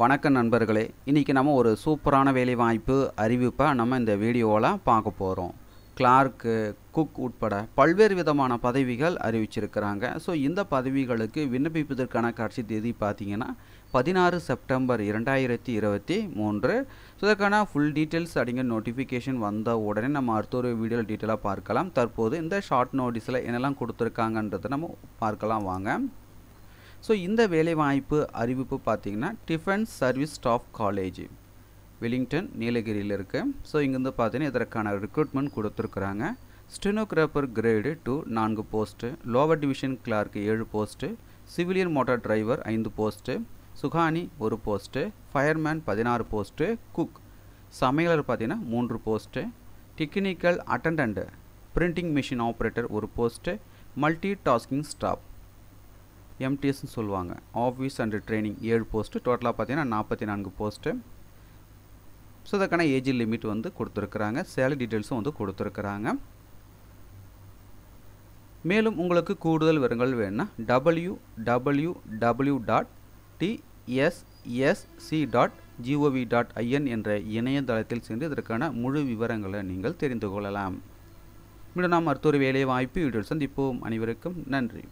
வணக்கம் நண்பர்களே. இன்றைக்கி நம்ம ஒரு சூப்பரான வேலை வாய்ப்பு அறிவிப்பை நம்ம இந்த வீடியோவில் பார்க்க போகிறோம். கிளார்க்கு குக் உட்பட பல்வேறு விதமான பதவிகள் அறிவிச்சிருக்கிறாங்க. ஸோ இந்த பதவிகளுக்கு விண்ணப்பிப்பதற்கான கடைசி தேதி பார்த்தீங்கன்னா பதினாறு செப்டம்பர் இரண்டாயிரத்தி இருபத்தி மூன்று. ஸோ இதற்கான ஃபுல் டீட்டெயில்ஸ் அப்படிங்கிற நோட்டிஃபிகேஷன் வந்த உடனே நம்ம அடுத்த ஒரு வீடியோவில் டீட்டெயிலாக பார்க்கலாம். தற்போது இந்த ஷார்ட் நோட்டீஸில் என்னெல்லாம் கொடுத்துருக்காங்கன்றதை நம்ம பார்க்கலாம் வாங்க. ஸோ இந்த வேலைவாய்ப்பு அறிவிப்பு பார்த்தீங்கன்னா defence service staff college Wellington நீலகிரியில் இருக்குது ஸோ இங்கேருந்து பார்த்தீங்கன்னா இதற்கான ரெக்ரூட்மெண்ட் கொடுத்துருக்குறாங்க. ஸ்டெனோகிராஃபர் கிரேடு டூ நான்கு போஸ்ட்டு லோவர் டிவிஷன் கிளார்க்கு ஏழு போஸ்ட்டு சிவிலியன் மோட்டார் டிரைவர் ஐந்து போஸ்ட்டு சுகானி ஒரு போஸ்ட்டு ஃபயர்மேன் பதினாறு போஸ்ட்டு குக் சமையலர் பார்த்தீங்கன்னா மூன்று post technical attendant printing machine operator ஒரு போஸ்ட்டு மல்டி டாஸ்கிங் ஸ்டாஃப் எம்டிஎஸ்ன்னு சொல்லுவாங்க. ஆஃபீஸ் அண்ட் ட்ரைனிங் ஏழு போஸ்ட்டு டோட்டலாக பார்த்தீங்கன்னா நாற்பத்தி நான்கு போஸ்ட்டு ஸோ இதற்கான ஏஜ் லிமிட் வந்து கொடுத்துருக்குறாங்க. சேலரி டீட்டெயில்ஸும் வந்து கொடுத்துருக்குறாங்க. மேலும் உங்களுக்கு கூடுதல் விவரங்கள் வேணும்னா W W W dot DSSC dot GOV dot IN என்ற இணையதளத்தில் சென்று இதற்கான முழு விவரங்களை நீங்கள் தெரிந்து கொள்ளலாம். மீண்டும் நாம் மருத்துவ வேலை வாய்ப்பு வீடியோ சந்திப்போம். அனைவருக்கும் நன்றி.